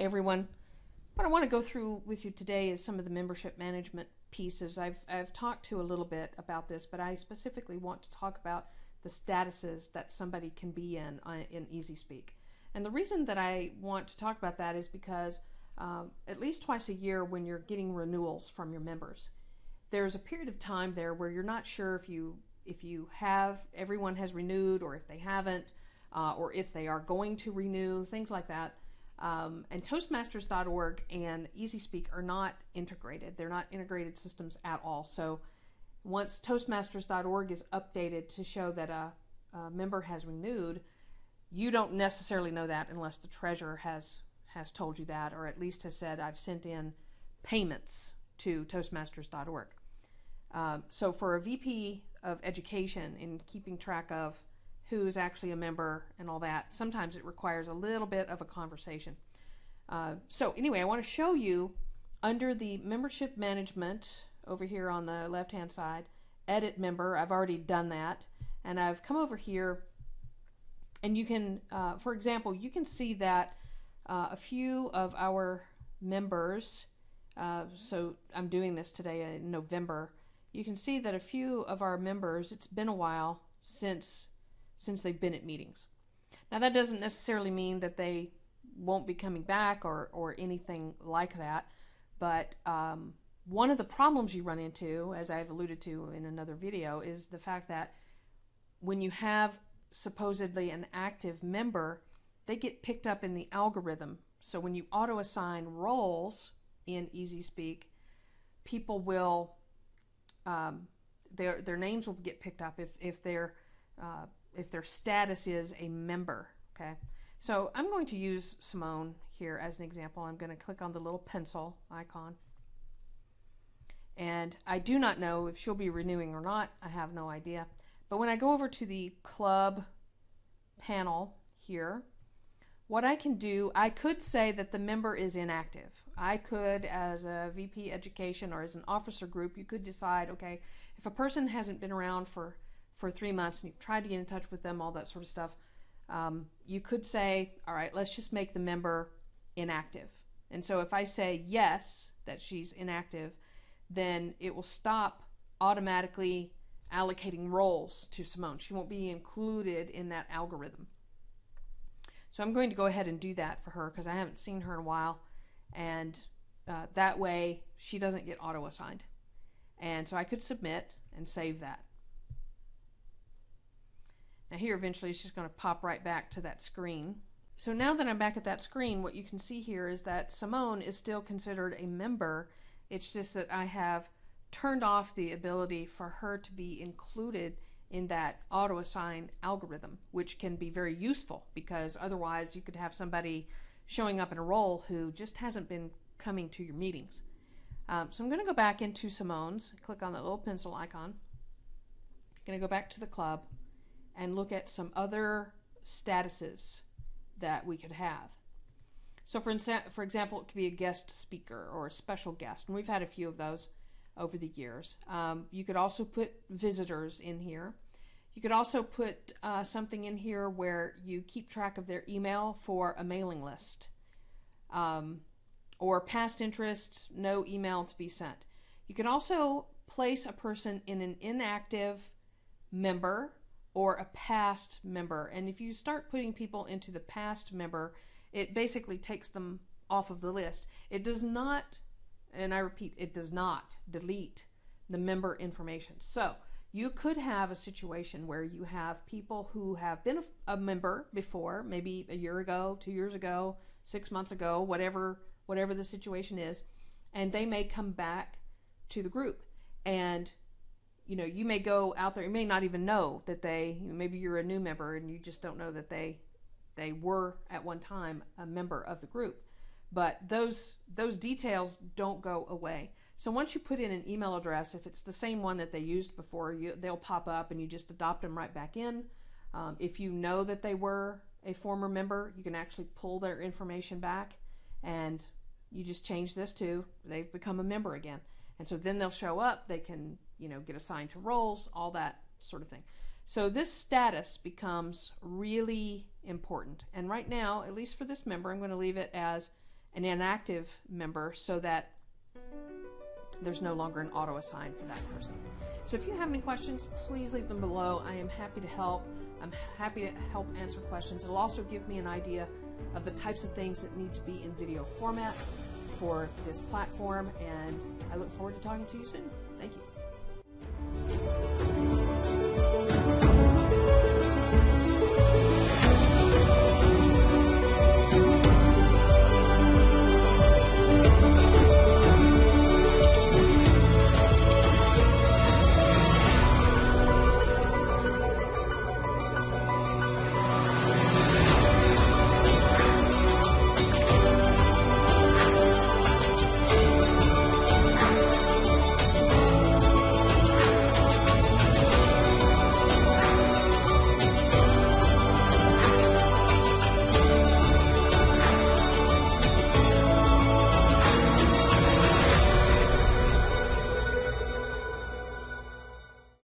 Hi, everyone. What I want to go through with you today is some of the membership management pieces. I've, I've talked to a little bit about this, but I specifically want to talk about the statuses that somebody can be in uh, in EasySpeak. And the reason that I want to talk about that is because um, at least twice a year, when you're getting renewals from your members, there's a period of time there where you're not sure if you if you have everyone has renewed or if they haven't, uh, or if they are going to renew, things like that. Um, and Toastmasters.org and EasySpeak are not integrated. They're not integrated systems at all. So once Toastmasters.org is updated to show that a, a member has renewed, you don't necessarily know that unless the treasurer has has told you that, or at least has said, "I've sent in payments to Toastmasters.org." Um, so for a VP of education in keeping track of who is actually a member and all that, sometimes it requires a little bit of a conversation. Uh, so anyway, I want to show you under the membership management over here on the left hand side, edit member. I've already done that. And I've come over here and you can, uh, for example, you can see that uh, a few of our members, uh, so I'm doing this today in November, you can see that a few of our members, it's been a while since since they've been at meetings. Now, that doesn't necessarily mean that they won't be coming back or, or anything like that, but um, one of the problems you run into, as I've alluded to in another video, is the fact that when you have supposedly an active member, they get picked up in the algorithm. So when you auto assign roles in EasySpeak, people will um, their their names will get picked up if if they're uh, if their status is a member. Okay, so I'm going to use Simone here as an example. I'm going to click on the little pencil icon. And I do not know if she'll be renewing or not. I have no idea. But when I go over to the club panel here, what I can do, I could say that the member is inactive. I could, as a VP education or as an officer group, you could decide, okay, if a person hasn't been around for for three months and you've tried to get in touch with them, all that sort of stuff, um, you could say, all right, let's just make the member inactive. And so if I say yes, that she's inactive, then it will stop automatically allocating roles to Simone. She won't be included in that algorithm. So I'm going to go ahead and do that for her because I haven't seen her in a while. And uh, that way she doesn't get auto assigned. And so I could submit and save that. Now here eventually it's just going to pop right back to that screen. So now that I'm back at that screen, what you can see here is that Simone is still considered a member. It's just that I have turned off the ability for her to be included in that auto assign algorithm, which can be very useful because otherwise you could have somebody showing up in a role who just hasn't been coming to your meetings. Um, so I'm going to go back into Simone's, click on the little pencil icon. I'm going to go back to the club and look at some other statuses that we could have. So, for, for example, it could be a guest speaker or a special guest, and we've had a few of those over the years. Um, you could also put visitors in here. You could also put uh, something in here where you keep track of their email for a mailing list. Um, or past interests, no email to be sent. You can also place a person in an inactive member or a past member. And if you start putting people into the past member, it basically takes them off of the list. It does not, and I repeat, it does not delete the member information. So you could have a situation where you have people who have been a, a member before, maybe a year ago, two years ago, six months ago, whatever whatever the situation is, and they may come back to the group and you know, you may go out there, you may not even know that they, maybe you're a new member and you just don't know that they, they were at one time a member of the group. But those those details don't go away. So once you put in an email address, if it's the same one that they used before, you, they'll pop up and you just adopt them right back in. Um, if you know that they were a former member, you can actually pull their information back and you just change this to they've become a member again. And so then they'll show up, they can you know, get assigned to roles, all that sort of thing. So this status becomes really important. And right now, at least for this member, I'm going to leave it as an inactive member so that there's no longer an auto assign for that person. So if you have any questions, please leave them below. I am happy to help. I'm happy to help answer questions. It'll also give me an idea of the types of things that need to be in video format for this platform, and I look forward to talking to you soon. Thank you.